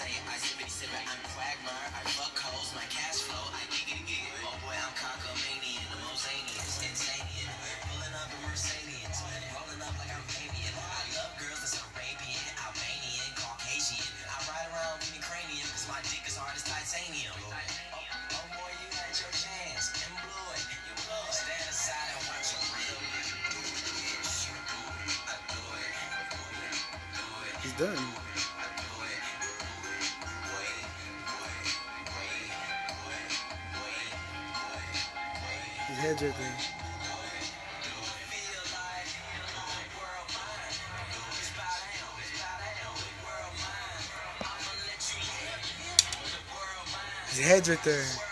say I sippity sip it, I'm quagmire. I fuck hoes, my cash flow, I giggity gig. Oh boy, I'm cockamanian, the Mosanians, insanian. Pulling up in Mercedes, rolling up like I'm Fabian. I love girls that's Arabian, Albanian, Caucasian. I ride around eating cranium, cause my dick is hard as titanium. Oh, oh boy, you had your chance, and blew. You blew. Stand aside and watch a real nigga do it. Do it. Do it. Do it. He's done. The world mine. His head's right there.